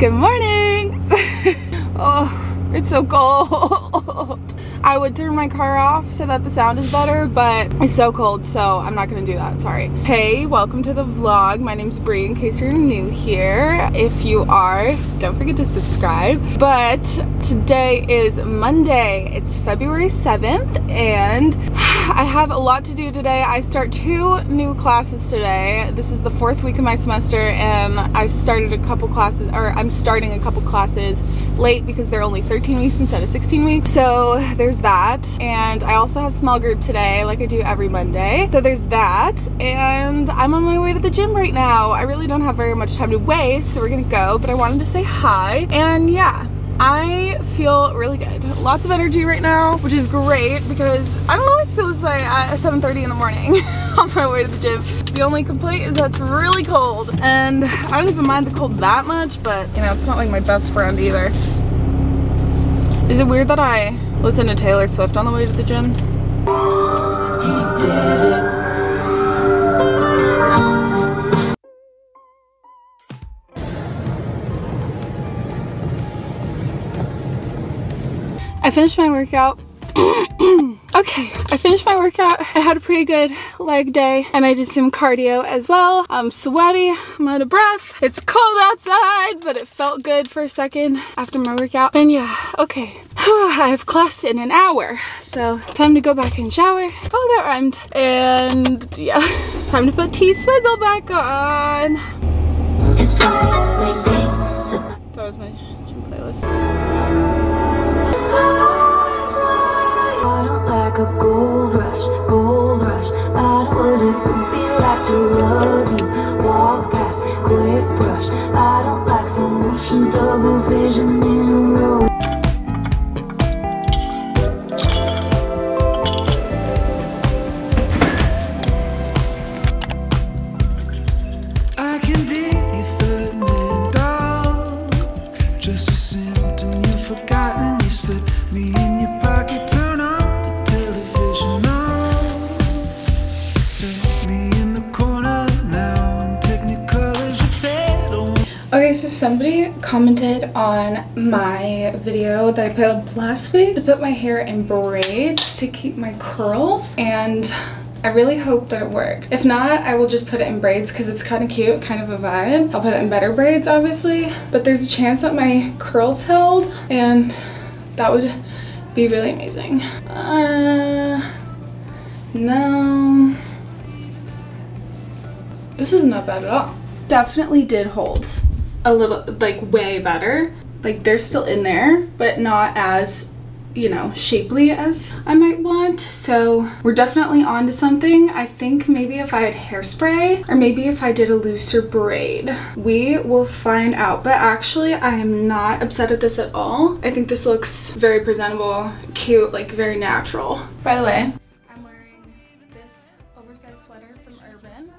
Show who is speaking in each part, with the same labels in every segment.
Speaker 1: Good morning! oh, it's so cold. I would turn my car off so that the sound is better, but it's so cold, so I'm not gonna do that, sorry. Hey, welcome to the vlog. My name's Bri, in case you're new here. If you are, don't forget to subscribe. But today is Monday, it's February 7th, and I have a lot to do today. I start two new classes today. This is the fourth week of my semester, and I started a couple classes, or I'm starting a couple classes late because they're only 13 weeks instead of 16 weeks. So there's that. And I also have small group today, like I do every Monday. So there's that. And I'm on my way to the gym right now. I really don't have very much time to waste, so we're gonna go. But I wanted to say hi. And yeah, I feel really good. Lots of energy right now, which is great because I don't always feel this way at 7.30 in the morning on my way to the gym. The only complaint is that it's really cold and I don't even mind the cold that much, but you know, it's not like my best friend either. Is it weird that I listen to Taylor Swift on the way to the gym? I finished my workout. okay, I finished my workout. I had a pretty good leg day and I did some cardio as well. I'm sweaty, I'm out of breath. It's cold outside, but it felt good for a second after my workout. And yeah, okay. I have class in an hour, so time to go back and shower. Oh, that rhymed. And yeah, time to put T-Swizzle back on.
Speaker 2: It's just like things
Speaker 1: That was my gym playlist. Okay, so somebody commented on my video that I put up last week to put my hair in braids to keep my curls and I really hope that it worked. If not, I will just put it in braids because it's kind of cute, kind of a vibe. I'll put it in better braids, obviously, but there's a chance that my curls held and That would be really amazing. Uh, no. This is not bad at all. Definitely did hold a little, like way better. Like they're still in there, but not as, you know, shapely as I might want. So we're definitely onto something. I think maybe if I had hairspray or maybe if I did a looser braid, we will find out. But actually I am not upset at this at all. I think this looks very presentable, cute, like very natural. By the way,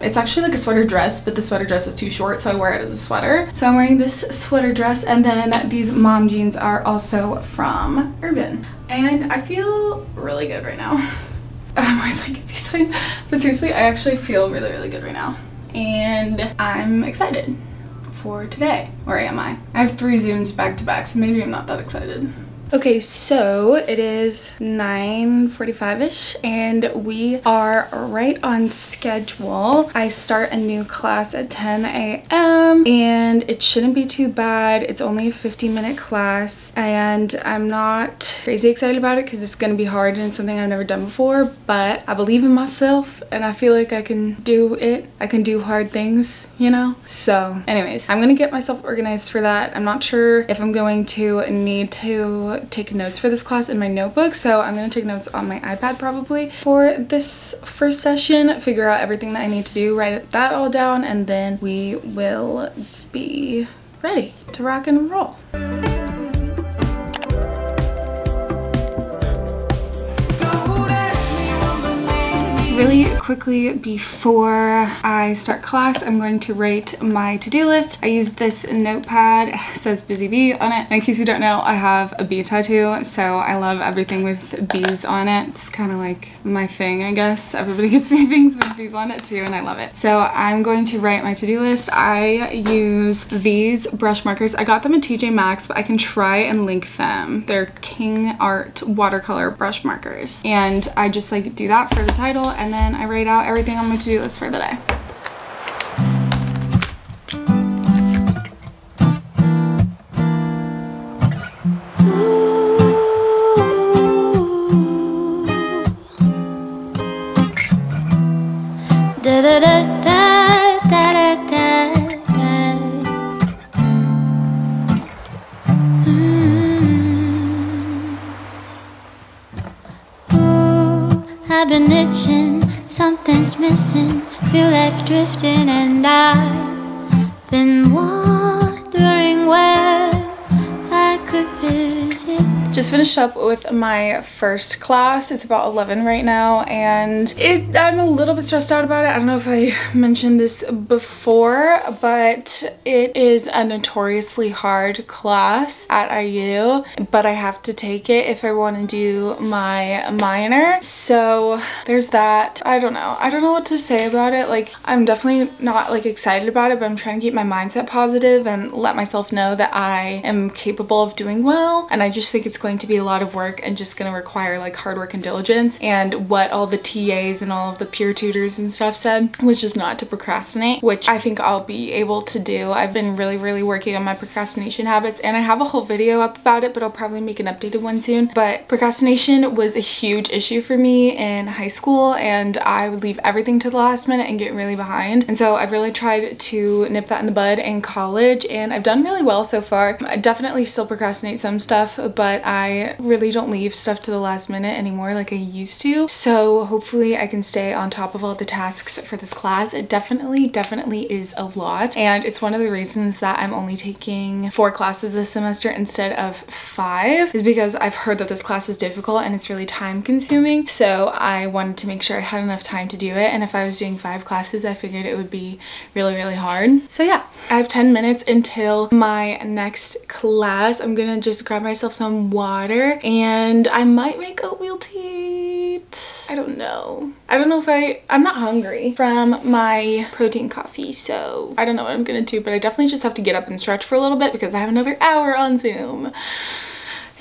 Speaker 1: It's actually like a sweater dress, but the sweater dress is too short, so I wear it as a sweater. So I'm wearing this sweater dress, and then these mom jeans are also from Urban. And I feel really good right now. I'm always like, peace sign. But seriously, I actually feel really, really good right now. And I'm excited for today. Or am I? I have three Zooms back to back, so maybe I'm not that excited. Okay, so it is 9.45ish and we are right on schedule. I start a new class at 10 a.m. and it shouldn't be too bad. It's only a 15 minute class and I'm not crazy excited about it because it's going to be hard and it's something I've never done before, but I believe in myself and I feel like I can do it. I can do hard things, you know? So anyways, I'm going to get myself organized for that. I'm not sure if I'm going to need to take notes for this class in my notebook so I'm going to take notes on my iPad probably for this first session figure out everything that I need to do write that all down and then we will be ready to rock and roll. Really quickly before I start class, I'm going to write my to-do list. I use this notepad, says Busy Bee on it. And in case you don't know, I have a bee tattoo, so I love everything with bees on it. It's kind of like my thing, I guess. Everybody gets me things with bees on it too, and I love it. So I'm going to write my to-do list. I use these brush markers. I got them at TJ Maxx, but I can try and link them. They're King Art watercolor brush markers. And I just like do that for the title, and then I write out everything on my to-do list for the day.
Speaker 2: Da da da da
Speaker 1: Just finished up with my first class. It's about 11 right now and it, I'm a little bit stressed out about it. I don't know if I mentioned this before, but it is a notoriously hard class at IU, but I have to take it if I want to do my minor. So there's that. I don't know. I don't know what to say about it. Like I'm definitely not like excited about it, but I'm trying to keep my mindset positive and let myself know that I am capable of doing well. And I just think it's going to be a lot of work and just going to require like hard work and diligence. And what all the TAs and all of the peer tutors and stuff said was just not to procrastinate, which I think I'll be able to do. I've been really, really working on my procrastination habits and I have a whole video up about it, but I'll probably make an updated one soon. But procrastination was a huge issue for me in high school and I would leave everything to the last minute and get really behind. And so I've really tried to nip that in the bud in college and I've done really well so far. I definitely still procrastinate some stuff, but I really don't leave stuff to the last minute anymore like I used to. So hopefully I can stay on top of all the tasks for this class. It definitely, definitely is a lot. And it's one of the reasons that I'm only taking four classes this semester instead of five is because I've heard that this class is difficult and it's really time consuming. So I wanted to make sure I had enough time to do it. And if I was doing five classes, I figured it would be really, really hard. So yeah, I have 10 minutes until my next class. I'm gonna just grab myself some water and I might make oatmeal tea. I don't know. I don't know if I, I'm not hungry from my protein coffee, so I don't know what I'm gonna do, but I definitely just have to get up and stretch for a little bit because I have another hour on Zoom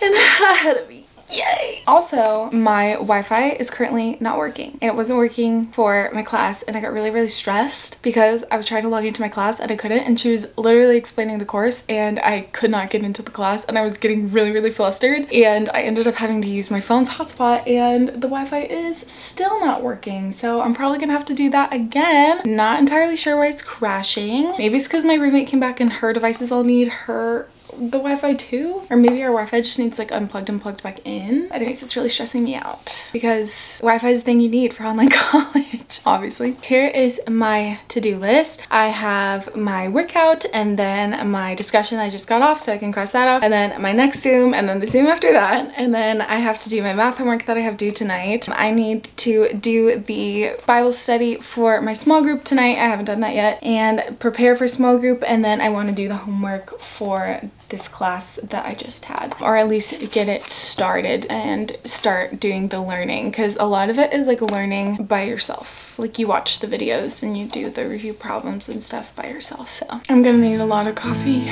Speaker 1: and ahead of me. Yay! Also, my Wi-Fi is currently not working and it wasn't working for my class and I got really, really stressed because I was trying to log into my class and I couldn't and she was literally explaining the course and I could not get into the class and I was getting really, really flustered and I ended up having to use my phone's hotspot and the Wi-Fi is still not working. So I'm probably gonna have to do that again. Not entirely sure why it's crashing. Maybe it's because my roommate came back and her devices all need her the Wi-Fi too? Or maybe our Wi-Fi just needs like unplugged and plugged back in. Anyways, it's really stressing me out because Wi-Fi is the thing you need for online college, obviously. Here is my to-do list. I have my workout and then my discussion I just got off so I can cross that off and then my next Zoom and then the Zoom after that. And then I have to do my math homework that I have due tonight. I need to do the Bible study for my small group tonight. I haven't done that yet and prepare for small group and then I want to do the homework for this class that I just had. Or at least get it started and start doing the learning because a lot of it is like learning by yourself. Like you watch the videos and you do the review problems and stuff by yourself so. I'm gonna need a lot of coffee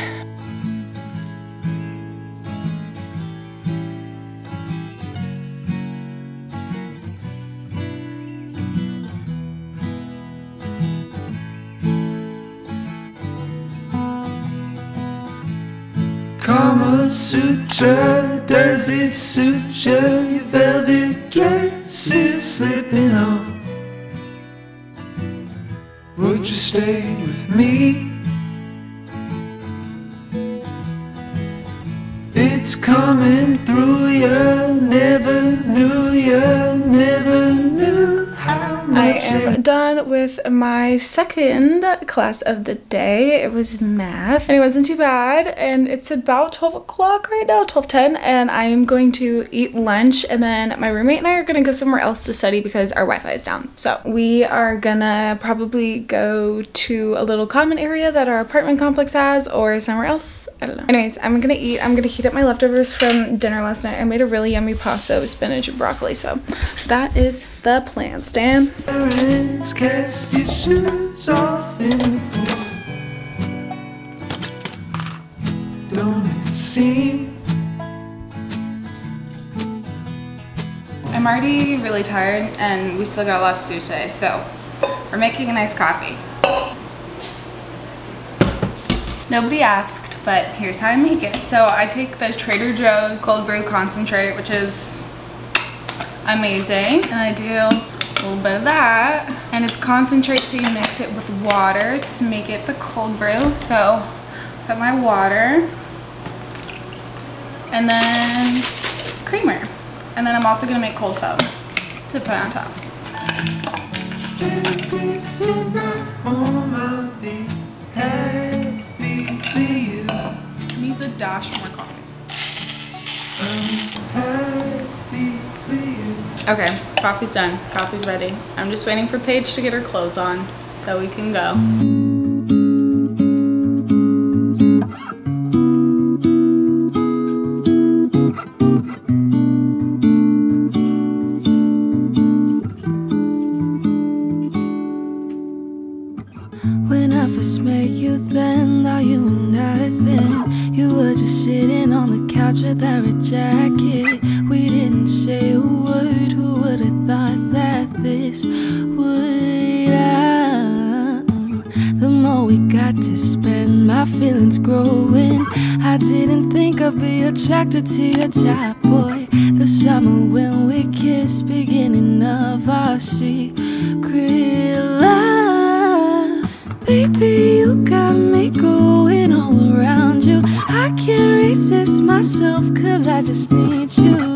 Speaker 3: Sutra, does it suit you? Your velvet dress is slipping on. Would you stay with me? It's coming through you, never knew you,
Speaker 1: am done with my second class of the day. It was math and it wasn't too bad. And it's about 12 o'clock right now, 12.10. And I am going to eat lunch and then my roommate and I are gonna go somewhere else to study because our Wi-Fi is down. So we are gonna probably go to a little common area that our apartment complex has or somewhere else. I don't know. Anyways, I'm gonna eat. I'm gonna heat up my leftovers from dinner last night. I made a really yummy pasta with spinach and broccoli. So that is the plan, Stan.
Speaker 3: parents cast your shoes off in the pool. Don't it seem
Speaker 1: I'm already really tired and we still got lots to do today, so we're making a nice coffee. Nobody asked, but here's how I make it. So I take the Trader Joe's cold brew concentrate, which is amazing, and I do a little bit of that. And it's concentrate, so you mix it with water to make it the cold brew. So put my water, and then creamer. And then I'm also gonna make cold foam to put on top.
Speaker 3: And
Speaker 1: Needs a dash more coffee. Okay, coffee's done. Coffee's ready. I'm just waiting for Paige to get her clothes on so we can go.
Speaker 4: We got to spend, my feelings growing. I didn't think I'd be attracted to your type, boy. The summer when we kissed, beginning of our secret love. Baby, you got me going all around you. I can't resist myself, cause I just need you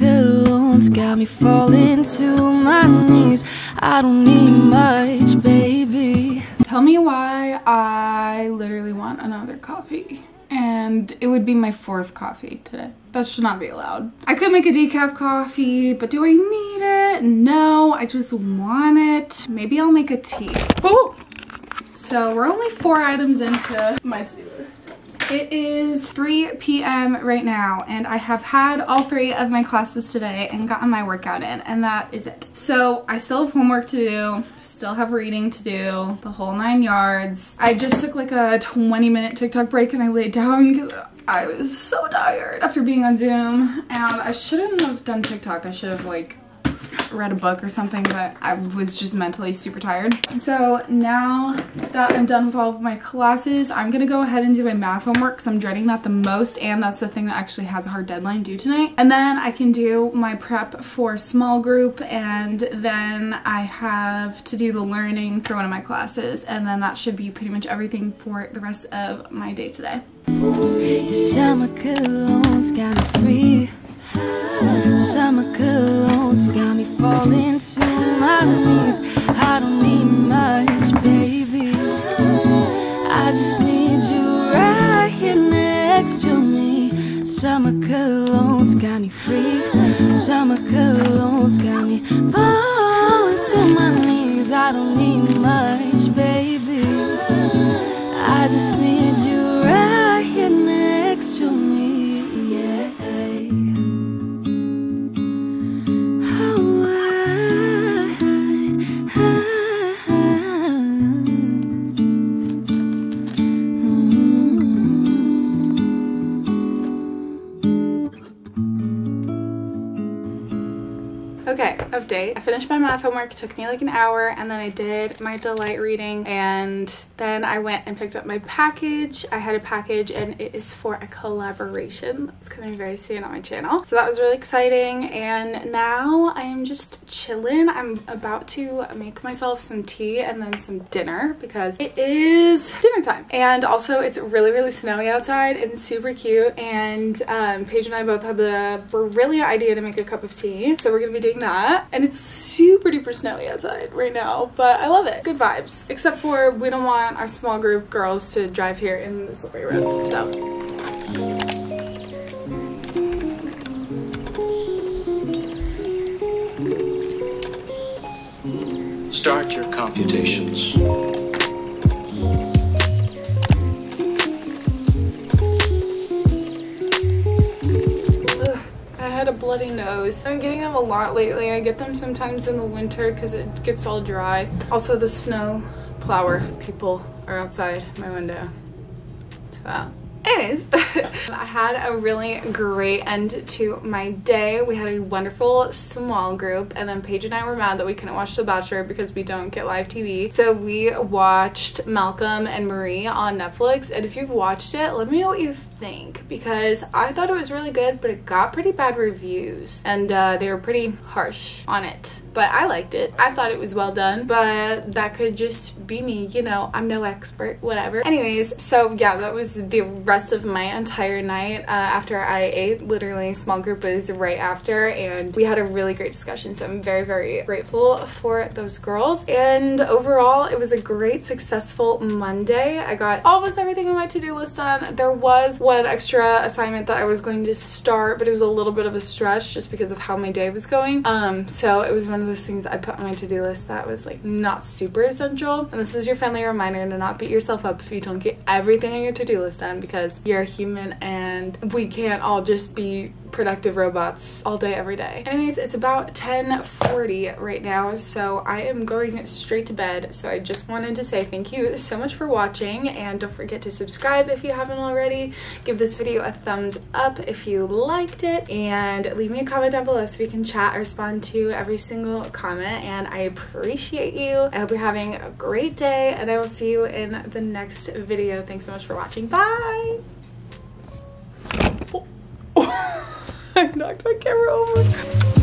Speaker 4: cologne's got me falling to my knees. I don't need much, baby.
Speaker 1: Tell me why I literally want another coffee. And it would be my fourth coffee today. That should not be allowed. I could make a decaf coffee, but do I need it? No, I just want it. Maybe I'll make a tea. Oh! So we're only four items into my to-do. It is 3 p.m. right now and I have had all three of my classes today and gotten my workout in and that is it. So I still have homework to do, still have reading to do, the whole nine yards. I just took like a 20 minute TikTok break and I laid down because I was so tired after being on Zoom and I shouldn't have done TikTok. I should have like read a book or something, but I was just mentally super tired. So now that I'm done with all of my classes, I'm gonna go ahead and do my math homework because I'm dreading that the most and that's the thing that actually has a hard deadline due tonight. And then I can do my prep for small group and then I have to do the learning for one of my classes and then that should be pretty much everything for the rest of my day today.
Speaker 4: Summer cologne's got me falling to my knees. I don't need much, baby. I just need you right here next to me. Summer cologne's got me free. Summer cologne's got me falling to my knees. I don't need much,
Speaker 1: Okay, update. I finished my math homework. It took me like an hour and then I did my delight reading and then I went and picked up my package. I had a package and it is for a collaboration that's coming very soon on my channel. So that was really exciting and now I am just chilling. I'm about to make myself some tea and then some dinner because it is dinner time. And also it's really, really snowy outside and super cute and um, Paige and I both had the brilliant idea to make a cup of tea. So we're gonna be doing that. And it's super duper snowy outside right now, but I love it. Good vibes. Except for we don't want our small group girls to drive here in the slippery roads. So
Speaker 5: Start your computations.
Speaker 1: Had a bloody nose. I'm getting them a lot lately. I get them sometimes in the winter because it gets all dry. Also the snow plower people are outside my window. So anyways, I had a really great end to my day. We had a wonderful small group and then Paige and I were mad that we couldn't watch The Bachelor because we don't get live TV. So we watched Malcolm and Marie on Netflix and if you've watched it, let me know what you think because I thought it was really good but it got pretty bad reviews and uh, they were pretty harsh on it but I liked it. I thought it was well done, but that could just be me, you know, I'm no expert, whatever. Anyways, so yeah, that was the rest of my entire night uh, after I ate. Literally, small group was right after, and we had a really great discussion. So I'm very, very grateful for those girls. And overall, it was a great, successful Monday. I got almost everything on my to-do list done. There was one extra assignment that I was going to start, but it was a little bit of a stretch just because of how my day was going. Um, so it was one of those things I put on my to-do list that was like not super essential. And this is your friendly reminder to not beat yourself up if you don't get everything on your to-do list done because you're a human and we can't all just be productive robots all day every day. Anyways it's about 10:40 right now so i am going straight to bed. So i just wanted to say thank you so much for watching and don't forget to subscribe if you haven't already. Give this video a thumbs up if you liked it and leave me a comment down below so we can chat or respond to every single comment and i appreciate you. I hope you're having a great day and i will see you in the next video. Thanks so much for watching. Bye I knocked my camera over.